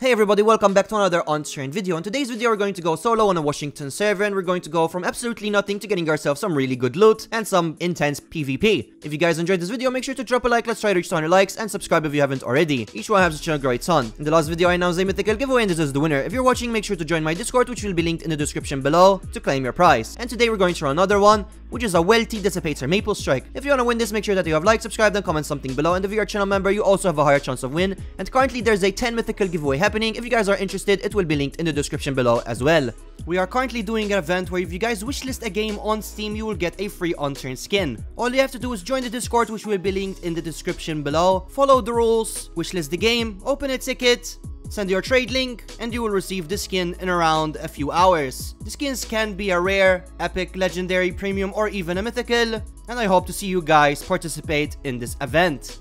Hey everybody, welcome back to another Unturned video. In today's video, we're going to go solo on a Washington server, and we're going to go from absolutely nothing to getting ourselves some really good loot and some intense PvP. If you guys enjoyed this video, make sure to drop a like, let's try to reach 200 likes, and subscribe if you haven't already. Each one has such a great son. In the last video, I announced a mythical giveaway, and this is the winner. If you're watching, make sure to join my Discord, which will be linked in the description below, to claim your prize. And today, we're going to run another one, which is a Welty Dissipator Maple Strike. If you want to win this, make sure that you have liked, subscribed, and comment something below. And if you're a channel member, you also have a higher chance of win. And currently, there's a 10 mythical giveaway happening. If you guys are interested, it will be linked in the description below as well. We are currently doing an event where if you guys wishlist a game on Steam, you will get a free Unturned skin. All you have to do is join the Discord, which will be linked in the description below. Follow the rules, wishlist the game, open a ticket, Send your trade link, and you will receive the skin in around a few hours. The skins can be a rare, epic, legendary, premium, or even a mythical, and I hope to see you guys participate in this event.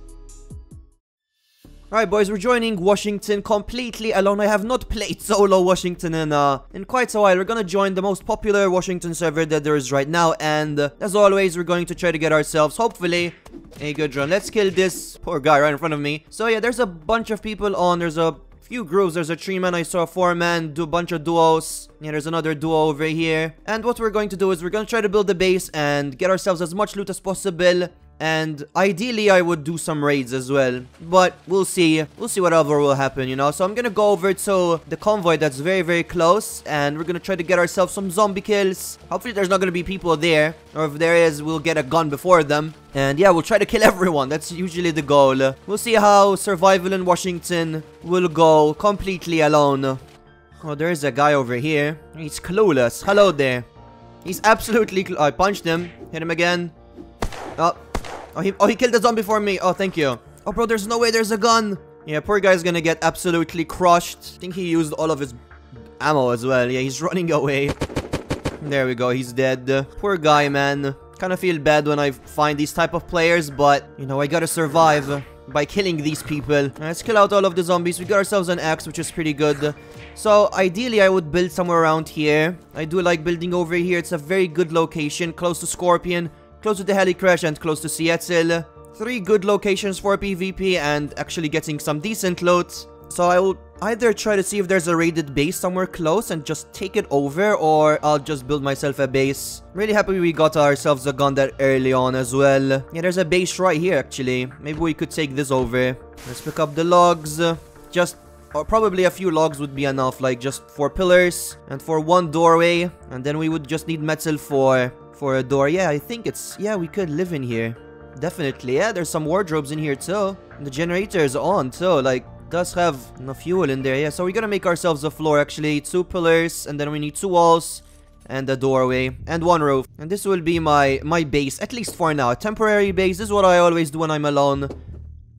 Alright boys, we're joining Washington completely alone. I have not played solo Washington in uh, in quite a while. We're gonna join the most popular Washington server that there is right now. And uh, as always, we're going to try to get ourselves, hopefully, a good run. Let's kill this poor guy right in front of me. So yeah, there's a bunch of people on. There's a few groups. There's a three man, I saw a four man, do a bunch of duos. Yeah, there's another duo over here. And what we're going to do is we're going to try to build a base and get ourselves as much loot as possible. And ideally, I would do some raids as well. But we'll see. We'll see whatever will happen, you know. So I'm gonna go over to the convoy that's very, very close. And we're gonna try to get ourselves some zombie kills. Hopefully, there's not gonna be people there. Or if there is, we'll get a gun before them. And yeah, we'll try to kill everyone. That's usually the goal. We'll see how survival in Washington will go completely alone. Oh, there's a guy over here. He's clueless. Hello there. He's absolutely I punched him. Hit him again. Oh, Oh, he, oh, he killed the zombie for me. Oh, thank you. Oh, bro, there's no way there's a gun. Yeah, poor guy's gonna get absolutely crushed. I think he used all of his ammo as well. Yeah, he's running away. There we go, he's dead. Poor guy, man. Kind of feel bad when I find these type of players, but, you know, I gotta survive by killing these people. Let's kill out all of the zombies. We got ourselves an axe, which is pretty good. So, ideally, I would build somewhere around here. I do like building over here. It's a very good location, close to Scorpion close to the heli crash and close to Seattle. Three good locations for PvP and actually getting some decent loot. So I will either try to see if there's a raided base somewhere close and just take it over or I'll just build myself a base. Really happy we got ourselves a gun that early on as well. Yeah, there's a base right here actually. Maybe we could take this over. Let's pick up the logs. Just or probably a few logs would be enough, like just four pillars and for one doorway. And then we would just need metal for for a door. Yeah, I think it's... Yeah, we could live in here. Definitely. Yeah, there's some wardrobes in here too. The generator is on too. Like, does have enough fuel in there. Yeah, so we're gonna make ourselves a floor actually. Two pillars, and then we need two walls and a doorway and one roof and this will be my my base at least for now a temporary base this is what i always do when i'm alone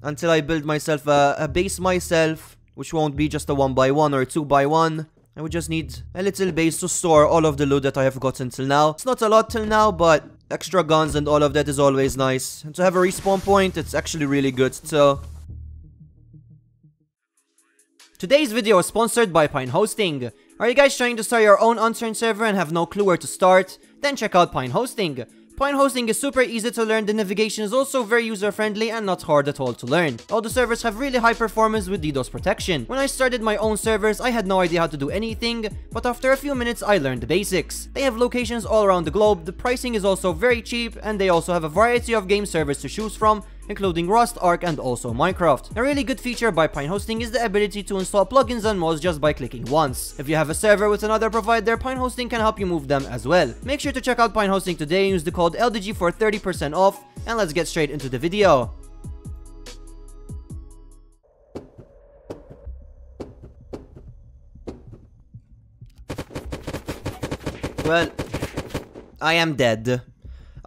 until i build myself a, a base myself which won't be just a one by one or two by one I would just need a little base to store all of the loot that I have gotten till now. It's not a lot till now, but extra guns and all of that is always nice. And to have a respawn point, it's actually really good, so... Today's video is sponsored by Pine Hosting. Are you guys trying to start your own Unturned server and have no clue where to start? Then check out Pine Hosting. Pine hosting is super easy to learn, the navigation is also very user-friendly and not hard at all to learn. All the servers have really high performance with DDoS protection. When I started my own servers, I had no idea how to do anything, but after a few minutes I learned the basics. They have locations all around the globe, the pricing is also very cheap, and they also have a variety of game servers to choose from, including Rust, Ark, and also Minecraft. A really good feature by Pine Hosting is the ability to install plugins and mods just by clicking once. If you have a server with another provider, Pine Hosting can help you move them as well. Make sure to check out Pine Hosting today and use the code LDG for 30% off, and let's get straight into the video. Well, I am dead.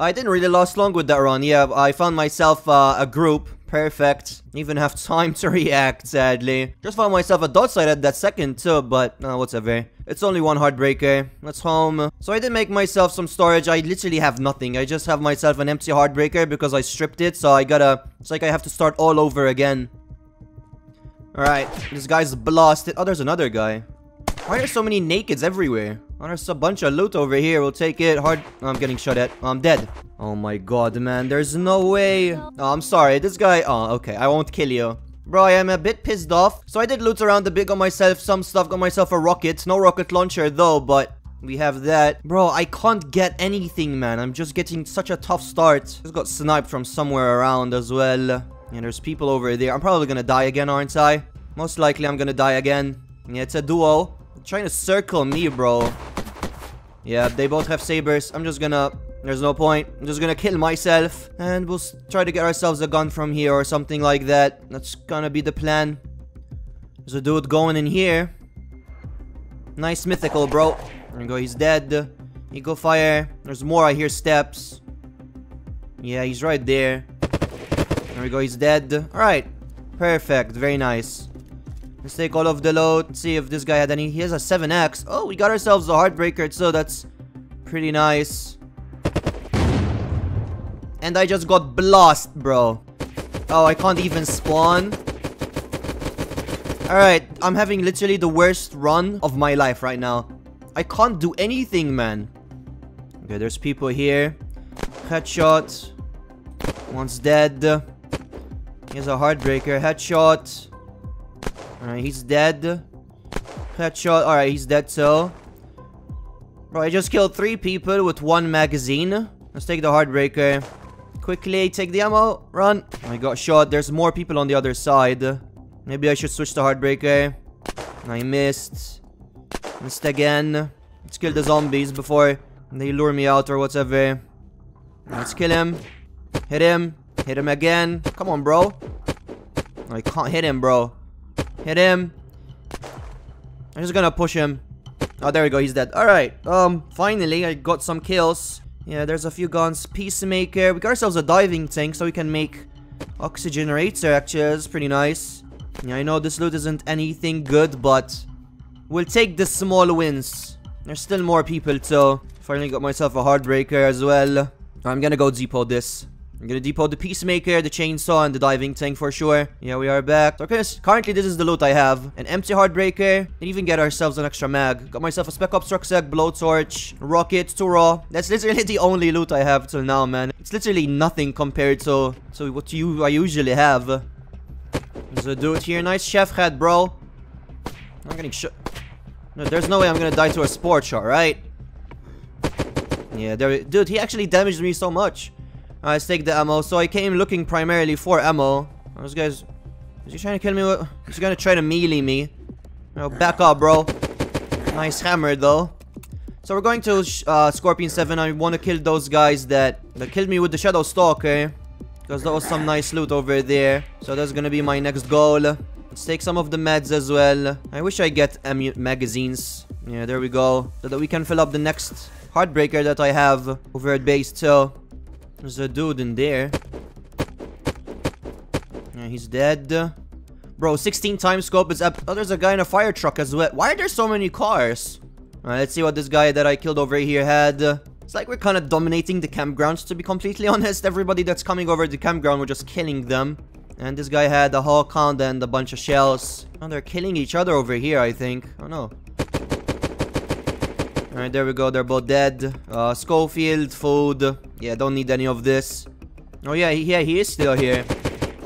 I didn't really last long with that run. Yeah, I found myself uh, a group. Perfect. Even have time to react, sadly. Just found myself a dot site at that second too, but uh, whatever. It's only one heartbreaker. That's home. So I did make myself some storage. I literally have nothing. I just have myself an empty heartbreaker because I stripped it. So I gotta... It's like I have to start all over again. Alright. This guy's blasted. Oh, there's another guy. Why are there so many nakeds everywhere? Oh, there's a bunch of loot over here. We'll take it. Hard. Oh, I'm getting shot at. Oh, I'm dead. Oh my god, man. There's no way. Oh, I'm sorry. This guy. Oh, okay. I won't kill you. Bro, I am a bit pissed off. So I did loot around a bit, got myself some stuff, got myself a rocket. No rocket launcher though, but we have that. Bro, I can't get anything, man. I'm just getting such a tough start. Just got sniped from somewhere around as well. And there's people over there. I'm probably gonna die again, aren't I? Most likely I'm gonna die again. Yeah, it's a duo. Trying to circle me, bro. Yeah, they both have sabers. I'm just gonna... There's no point. I'm just gonna kill myself. And we'll try to get ourselves a gun from here or something like that. That's gonna be the plan. There's a dude going in here. Nice mythical, bro. There we go, he's dead. Eagle fire. There's more, I hear steps. Yeah, he's right there. There we go, he's dead. Alright. Perfect, very nice. Let's take all of the loot. See if this guy had any. He has a 7x. Oh, we got ourselves a Heartbreaker, so that's pretty nice. And I just got blast, bro. Oh, I can't even spawn. Alright, I'm having literally the worst run of my life right now. I can't do anything, man. Okay, there's people here. Headshot. One's dead. Here's a Heartbreaker. Headshot. Alright, he's dead. Headshot. Alright, he's dead so. Bro, I just killed three people with one magazine. Let's take the Heartbreaker. Quickly, take the ammo. Run. I got shot. There's more people on the other side. Maybe I should switch to Heartbreaker. I missed. Missed again. Let's kill the zombies before they lure me out or whatever. Let's kill him. Hit him. Hit him again. Come on, bro. I can't hit him, bro. Hit him. I'm just gonna push him. Oh, there we go. He's dead. Alright. Um, finally, I got some kills. Yeah, there's a few guns. Peacemaker. We got ourselves a diving tank so we can make oxygenator, actually. That's pretty nice. Yeah, I know this loot isn't anything good, but we'll take the small wins. There's still more people, so finally got myself a Heartbreaker as well. I'm gonna go depot this. I'm gonna depot the Peacemaker, the Chainsaw, and the Diving Tank for sure. Yeah, we are back. Okay, currently this is the loot I have. An empty Heartbreaker, and even get ourselves an extra mag. Got myself a Spec Ops Rucksack, Blowtorch, Rocket, two raw. That's literally the only loot I have till now, man. It's literally nothing compared to, to what you I usually have. There's a dude here. Nice chef head, bro. I'm getting shot. No, there's no way I'm gonna die to a Sportshot, right? Yeah, there, dude, he actually damaged me so much. Uh, let's take the ammo. So I came looking primarily for ammo. Those guys... Is he trying to kill me? He's gonna try to melee me. Oh, back up, bro. Nice hammer, though. So we're going to uh, Scorpion 7. I want to kill those guys that, that killed me with the Shadow Stalker. Because that was some nice loot over there. So that's gonna be my next goal. Let's take some of the meds as well. I wish I get magazines. Yeah, there we go. So that we can fill up the next Heartbreaker that I have over at base 2. There's a dude in there. Yeah, he's dead. Bro, 16 times scope is up. Oh, there's a guy in a fire truck as well. Why are there so many cars? Alright, let's see what this guy that I killed over here had. It's like we're kind of dominating the campgrounds, to be completely honest. Everybody that's coming over the campground, we're just killing them. And this guy had a Hawk Hound and a bunch of shells. Oh, they're killing each other over here, I think. Oh, no. Alright, there we go. They're both dead. Uh, Schofield, food. Yeah, don't need any of this. Oh, yeah, he, yeah, he is still here.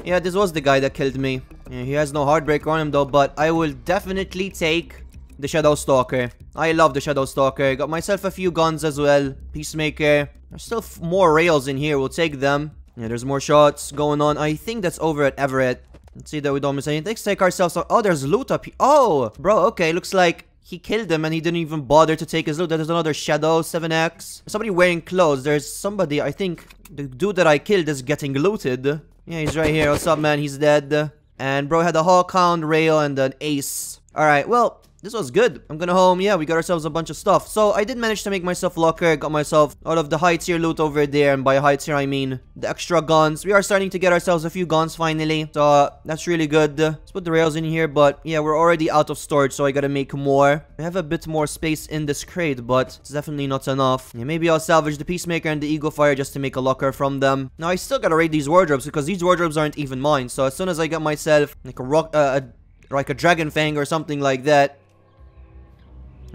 Yeah, this was the guy that killed me. Yeah, he has no Heartbreaker on him, though, but I will definitely take the Shadow Stalker. I love the Shadow Stalker. Got myself a few guns as well. Peacemaker. There's still more rails in here. We'll take them. Yeah, there's more shots going on. I think that's over at Everett. Let's see that we don't miss anything. Let's take ourselves... Oh, there's loot up here. Oh, bro, okay. Looks like he killed him and he didn't even bother to take his loot. There's another Shadow 7X. Somebody wearing clothes. There's somebody, I think, the dude that I killed is getting looted. Yeah, he's right here. What's up, man? He's dead. And bro had a Hawk Hound, Rail, and an Ace. Alright, well, this was good. I'm gonna home. Yeah, we got ourselves a bunch of stuff. So I did manage to make myself locker. Got myself all of the high tier loot over there. And by high tier, I mean the extra guns. We are starting to get ourselves a few guns finally. So uh, that's really good. Let's put the rails in here. But yeah, we're already out of storage. So I gotta make more. I have a bit more space in this crate. But it's definitely not enough. Yeah, maybe I'll salvage the Peacemaker and the Eagle Fire just to make a locker from them. Now I still gotta raid these wardrobes because these wardrobes aren't even mine. So as soon as I get myself like a rock, uh, a, like a Dragon Fang or something like that,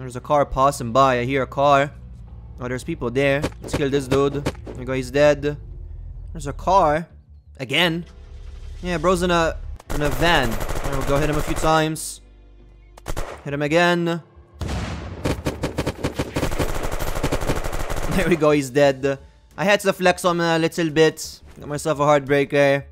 there's a car passing by. I hear a car. Oh, there's people there. Let's kill this dude. There we go, he's dead. There's a car. Again. Yeah, bro's in a In a van. We'll go hit him a few times. Hit him again. There we go, he's dead. I had to flex on a little bit. Got myself a heartbreaker.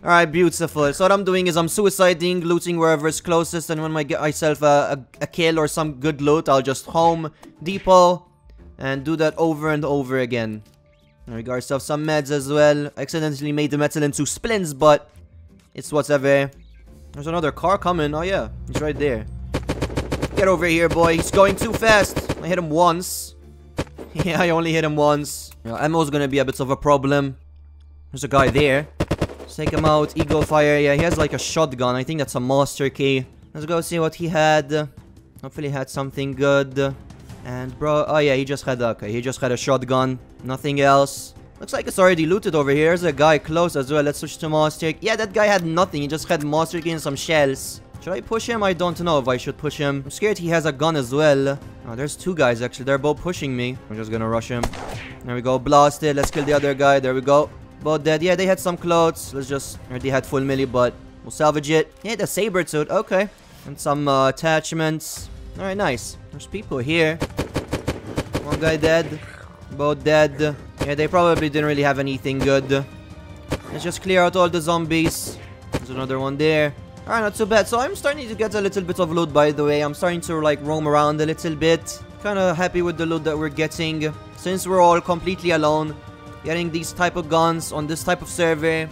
Alright, beautiful. So what I'm doing is I'm suiciding, looting wherever is closest, and when I get myself a, a, a kill or some good loot, I'll just home, depot, and do that over and over again. We got ourselves some meds as well. I accidentally made the metal into splints, but it's whatever. There's another car coming. Oh yeah, he's right there. Get over here, boy. He's going too fast. I hit him once. yeah, I only hit him once. Yeah, ammo's gonna be a bit of a problem. There's a guy there. Let's take him out. Eagle fire. Yeah, he has like a shotgun. I think that's a master key. Let's go see what he had. Hopefully he had something good. And bro, oh yeah, he just had, okay, he just had a shotgun. Nothing else. Looks like it's already looted over here. There's a guy close as well. Let's switch to Master. Yeah, that guy had nothing. He just had Master Key and some shells. Should I push him? I don't know if I should push him. I'm scared he has a gun as well. Oh, there's two guys actually. They're both pushing me. I'm just gonna rush him. There we go. Blasted. Let's kill the other guy. There we go. Both dead. Yeah, they had some clothes. Let's just... They had full melee, but we'll salvage it. Yeah, the saber suit. Okay. And some uh, attachments. Alright, nice. There's people here. One guy dead. Both dead. Yeah, they probably didn't really have anything good. Let's just clear out all the zombies. There's another one there. Alright, not too bad. So I'm starting to get a little bit of loot, by the way. I'm starting to, like, roam around a little bit. Kind of happy with the loot that we're getting. Since we're all completely alone, getting these type of guns on this type of server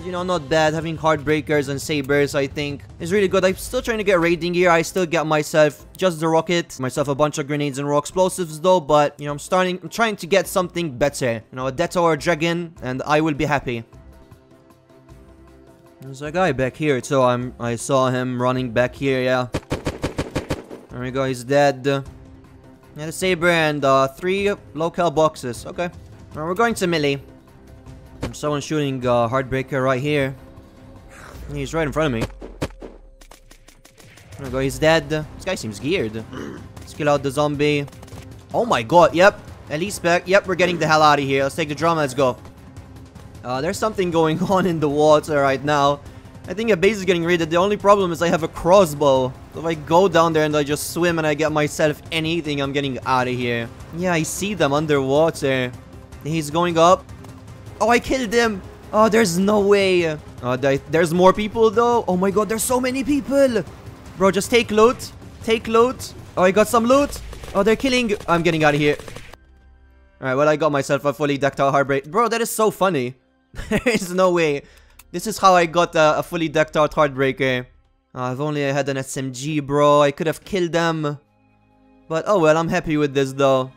you know, not bad. Having Heartbreakers and Sabers, I think, is really good. I'm still trying to get raiding gear. I still get myself just the rocket, myself a bunch of grenades and raw explosives though, but, you know, I'm starting, I'm trying to get something better. You know, a Death or a Dragon, and I will be happy. There's a guy back here too. I'm, I saw him running back here, yeah. There we go, he's dead. Yeah, the Saber and uh, three local boxes. Okay. Right, we're going to melee. There's someone shooting uh, Heartbreaker right here. He's right in front of me. There we go, he's dead. This guy seems geared. Let's kill out the zombie. Oh my god, yep. At least back. Yep, we're getting the hell out of here. Let's take the drum, let's go. Uh, there's something going on in the water right now. I think a base is getting raided. The only problem is I have a crossbow. So if I go down there and I just swim and I get myself anything, I'm getting out of here. Yeah, I see them underwater. He's going up. Oh, I killed him. Oh, there's no way. Oh, there's more people though. Oh my god, there's so many people. Bro, just take loot. Take loot. Oh, I got some loot. Oh, they're killing. I'm getting out of here. Alright, well, I got myself a fully decked out Heartbreaker. Bro, that is so funny. There's no way. This is how I got a, a fully decked out Heartbreaker. Oh, if only I had an SMG, bro. I could have killed them. But, oh well, I'm happy with this, though.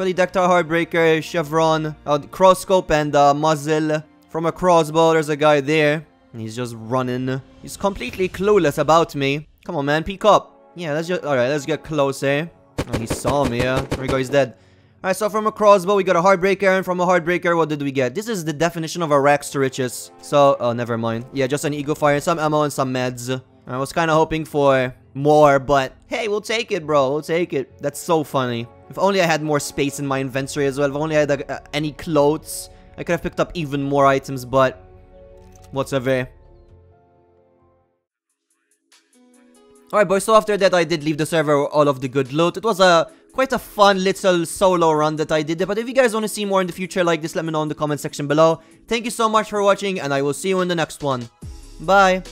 Out Heartbreaker, Chevron, uh, Crosscope, and uh, Muzzle. From a crossbow, there's a guy there. He's just running. He's completely clueless about me. Come on, man, peek up. Yeah, let's just... Alright, let's get closer. Oh, he saw me, yeah. There we go, he's dead. Alright, so from a crossbow, we got a Heartbreaker, and from a Heartbreaker, what did we get? This is the definition of a rags to riches. So, oh, never mind. Yeah, just an Eagle Fire, some ammo, and some meds. I was kind of hoping for more, but hey, we'll take it, bro. We'll take it. That's so funny. If only I had more space in my inventory as well. If only I had uh, any clothes. I could have picked up even more items, but whatever. Alright boys, so after that I did leave the server all of the good loot. It was a quite a fun little solo run that I did. But if you guys want to see more in the future like this, let me know in the comment section below. Thank you so much for watching and I will see you in the next one. Bye!